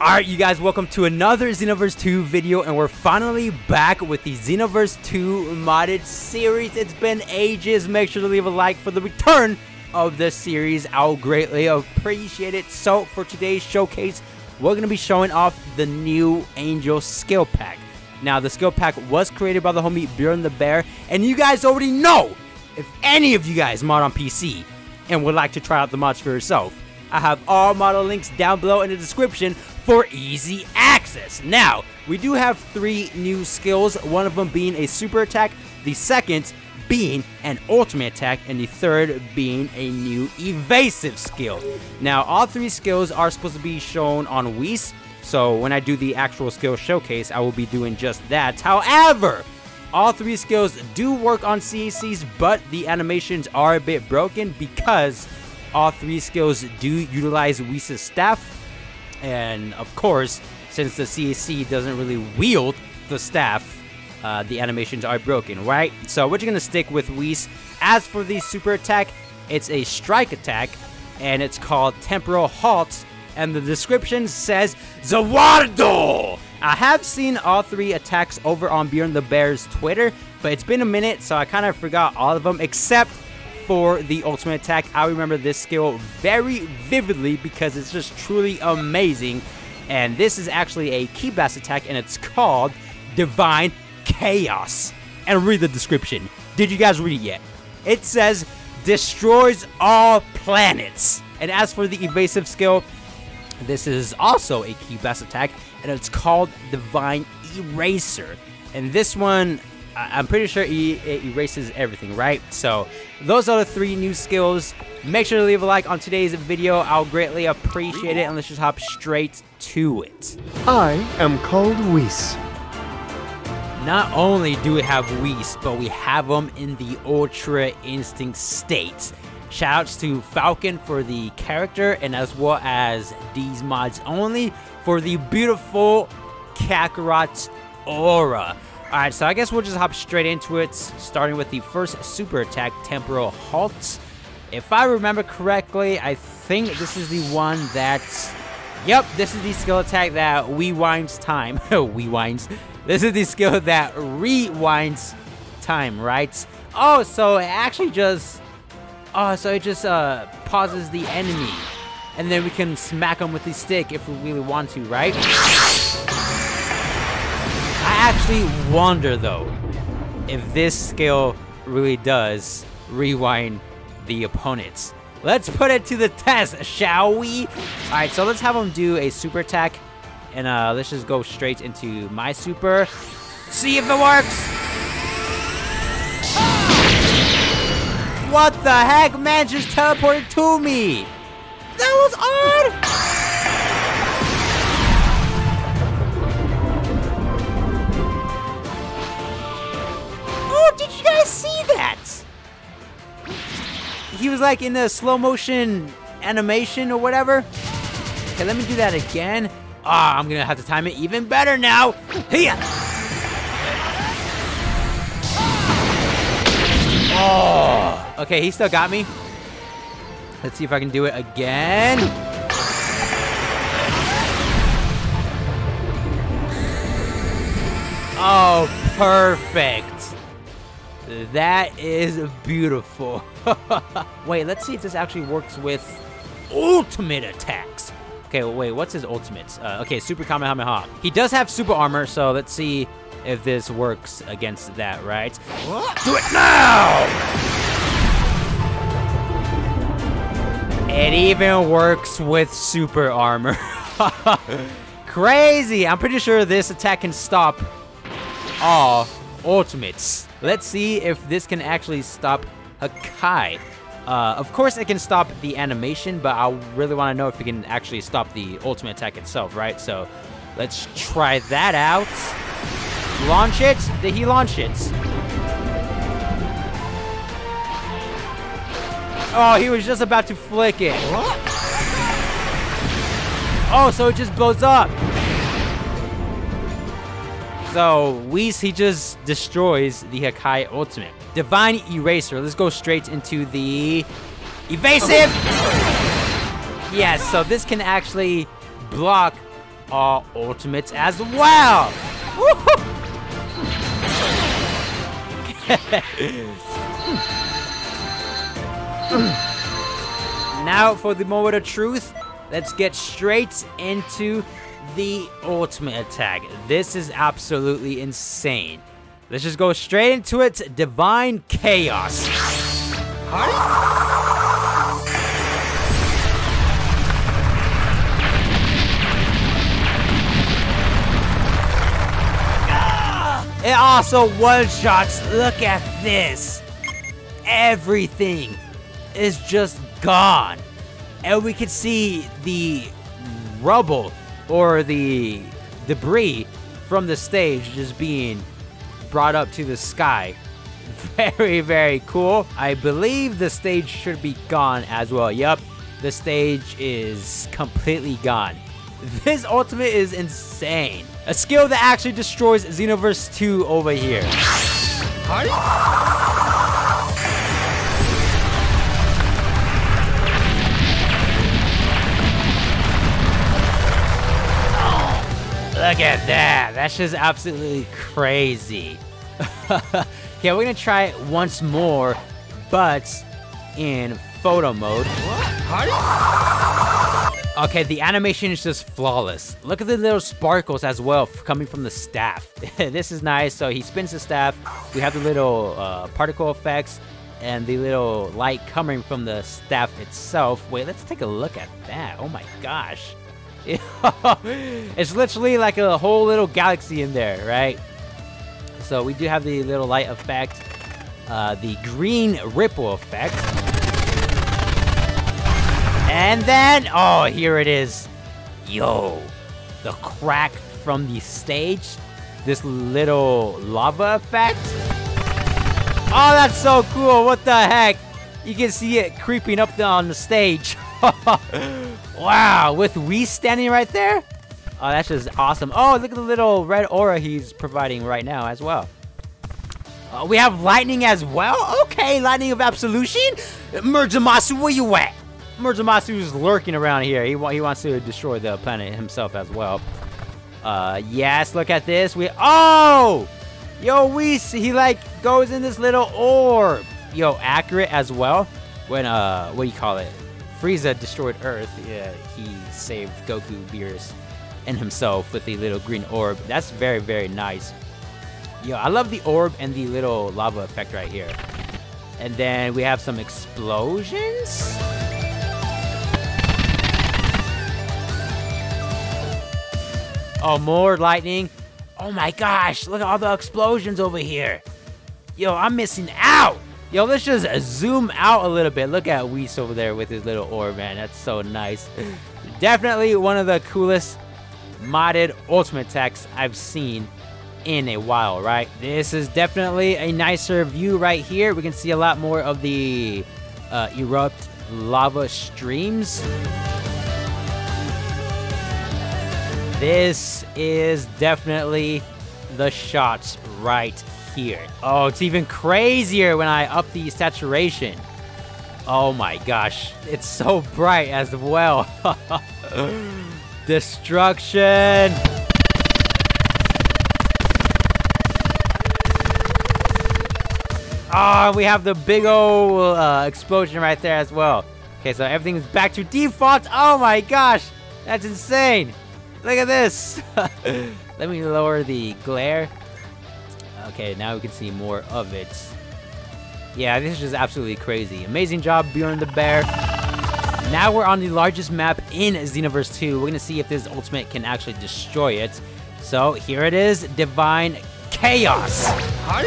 Alright, you guys, welcome to another Xenoverse 2 video, and we're finally back with the Xenoverse 2 modded series. It's been ages. Make sure to leave a like for the return of this series. I'll greatly appreciate it. So, for today's showcase, we're going to be showing off the new Angel skill pack. Now, the skill pack was created by the homie Bjorn the Bear, and you guys already know if any of you guys mod on PC and would like to try out the mods for yourself. I have all model links down below in the description for easy access. Now, we do have three new skills, one of them being a super attack, the second being an ultimate attack, and the third being a new evasive skill. Now, all three skills are supposed to be shown on Whis, so when I do the actual skill showcase, I will be doing just that. However, all three skills do work on CACs, but the animations are a bit broken because all three skills do utilize Whis' staff, and of course, since the CAC doesn't really wield the staff, uh, the animations are broken, right? So we're just to stick with Whis. As for the super attack, it's a strike attack, and it's called Temporal Halt, and the description says Zawardo! I have seen all three attacks over on Bjorn the Bear's Twitter, but it's been a minute, so I kind of forgot all of them, except for the ultimate attack. I remember this skill very vividly because it's just truly amazing. And this is actually a ki blast attack, and it's called Divine Chaos. And read the description. Did you guys read it yet? It says, destroys all planets. And as for the evasive skill, this is also a ki blast attack, and it's called Divine Eraser. And this one, I'm pretty sure it erases everything, right? So those are the three new skills. Make sure to leave a like on today's video. I'll greatly appreciate it. And let's just hop straight to it. I am called Whis. Not only do we have Whis, but we have them in the Ultra Instinct state. Shoutouts to Falcon for the character and as well as these mods only for the beautiful Kakarot's aura. Alright, so I guess we'll just hop straight into it, starting with the first super attack, Temporal Halt. If I remember correctly, I think this is the one that... Yep, this is the skill attack that rewinds time. rewinds. This is the skill that rewinds time, right? Oh, so it actually just... Oh, so it just uh, pauses the enemy. And then we can smack them with the stick if we really want to, right? Actually wonder though if this skill really does rewind the opponents. Let's put it to the test, shall we? Alright, so let's have him do a super attack. And uh, let's just go straight into my super. See if it works! What the heck? Man just teleported to me! That was odd! He was like in the slow motion animation or whatever. Okay, let me do that again. Ah, oh, I'm gonna have to time it even better now. Here. Oh, okay, he still got me. Let's see if I can do it again. Oh, perfect. That is beautiful. wait, let's see if this actually works with ultimate attacks. Okay, wait, what's his ultimate? Uh, okay, Super Kamehameha. He does have super armor, so let's see if this works against that, right? Do it now! It even works with super armor. Crazy! I'm pretty sure this attack can stop all ultimates. Let's see if this can actually stop Hakai. Uh, of course, it can stop the animation, but I really want to know if it can actually stop the ultimate attack itself, right? So let's try that out. Launch it. Did he launch it? Oh, he was just about to flick it. Oh, so it just blows up. So, Whis, he just destroys the Hakai Ultimate. Divine Eraser. Let's go straight into the evasive. Yes, so this can actually block all ultimates as well. now for the moment of truth, let's get straight into the ultimate attack. This is absolutely insane. Let's just go straight into it. Divine Chaos. It also one-shots. Look at this. Everything is just gone. And we can see the rubble or the debris from the stage just being brought up to the sky. Very, very cool. I believe the stage should be gone as well. Yep, the stage is completely gone. This ultimate is insane. A skill that actually destroys Xenoverse 2 over here. Look at that. That's just absolutely crazy. okay, we're gonna try it once more, but in photo mode. Okay, the animation is just flawless. Look at the little sparkles as well coming from the staff. this is nice. So he spins the staff. We have the little uh, particle effects and the little light coming from the staff itself. Wait, let's take a look at that. Oh my gosh. it's literally like a whole little galaxy in there, right? So we do have the little light effect, uh, the green ripple effect. And then, oh, here it is. Yo, the crack from the stage. This little lava effect. Oh, that's so cool. What the heck? You can see it creeping up on the stage. wow, with Whis standing right there? Oh, that's just awesome. Oh, look at the little red aura he's providing right now as well. Uh, we have lightning as well? Okay, lightning of absolution? Muramasa, where you at? is lurking around here. He, he wants to destroy the planet himself as well. Uh, yes, look at this. We Oh! Yo, we he like goes in this little orb. Yo, accurate as well. When uh, what do you call it? Frieza destroyed Earth. Yeah, he saved Goku, Beerus, and himself with the little green orb. That's very, very nice. Yo, I love the orb and the little lava effect right here. And then we have some explosions. Oh, more lightning. Oh my gosh, look at all the explosions over here. Yo, I'm missing out. Yo, let's just zoom out a little bit. Look at Whis over there with his little orb, man. That's so nice. Definitely one of the coolest modded ultimate attacks I've seen in a while, right? This is definitely a nicer view right here. We can see a lot more of the uh, erupt lava streams. This is definitely the shots right here. Oh, it's even crazier when I up the saturation. Oh my gosh, it's so bright as well. Destruction! Oh, we have the big old uh, explosion right there as well. Okay, so everything is back to default. Oh my gosh, that's insane. Look at this! Let me lower the glare. Okay, now we can see more of it. Yeah, this is just absolutely crazy. Amazing job, Bjorn the Bear. Now we're on the largest map in Xenoverse 2. We're gonna see if this ultimate can actually destroy it. So here it is, Divine Chaos. What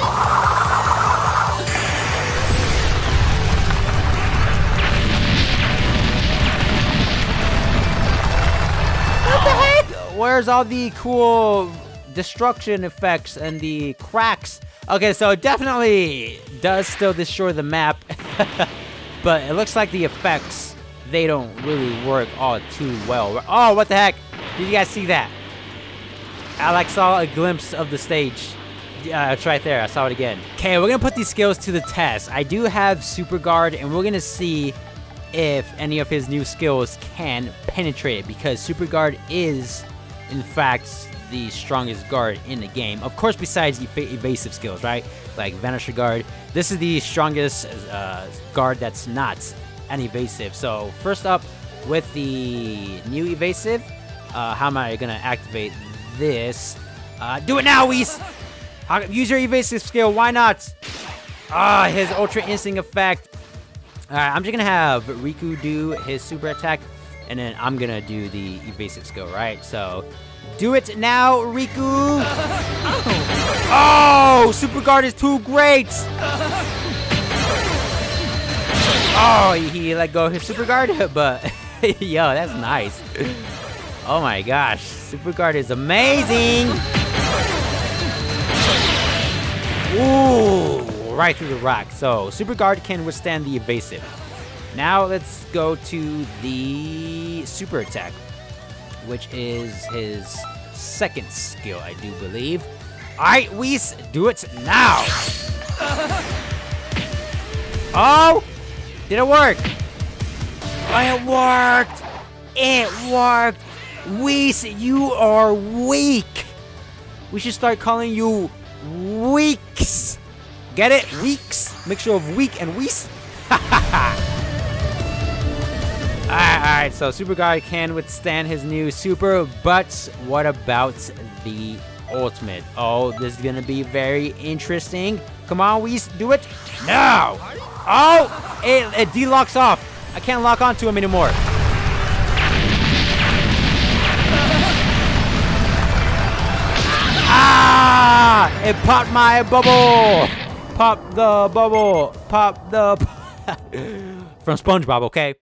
the heck? Where's all the cool destruction effects and the cracks? Okay, so it definitely does still destroy the map, but it looks like the effects, they don't really work all too well. Oh, what the heck? Did you guys see that? Alex saw a glimpse of the stage. Yeah, it's right there. I saw it again. Okay, we're gonna put these skills to the test. I do have Super Guard, and we're gonna see if any of his new skills can penetrate it because Super Guard is in fact, the strongest guard in the game. Of course, besides ev evasive skills, right? Like Vanisher Guard. This is the strongest uh, guard that's not an evasive. So first up with the new evasive, uh, how am I gonna activate this? Uh, do it now, Whis! Use your evasive skill, why not? Ah, his Ultra Instinct effect. Alright, I'm just gonna have Riku do his super attack, and then I'm gonna do the evasive skill, right? So, do it now, Riku! Oh, Super Guard is too great! Oh, he, let go of his Super Guard, but yo, that's nice. Oh my gosh, Super Guard is amazing! Ooh, right through the rock. So, Super Guard can withstand the evasive. Now let's go to the super attack, which is his second skill, I do believe. Alright, Whis, do it now! Oh! Did it work? Oh, it worked! It worked! Whis, you are weak! We should start calling you Weeks! Get it? Weeks? Mixture of weak and Whis? Alright, alright, so Super Guard can withstand his new super, but what about the ultimate? Oh, this is gonna be very interesting. Come on, Whis, do it now! Oh! It, it de-locks off. I can't lock onto him anymore. Ah! It popped my bubble! Pop the bubble! Pop the... From SpongeBob, okay?